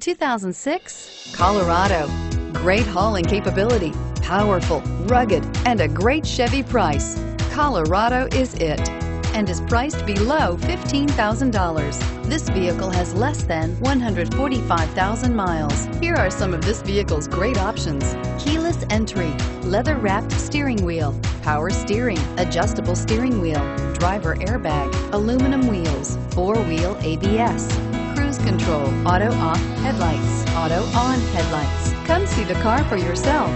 2006 Colorado. Great hauling capability, powerful, rugged, and a great Chevy price. Colorado is it and is priced below $15,000. This vehicle has less than 145,000 miles. Here are some of this vehicle's great options. Keyless entry, leather wrapped steering wheel, power steering, adjustable steering wheel, driver airbag, aluminum wheels, four wheel ABS, cruise control, auto off headlights, auto on headlights. Come see the car for yourself.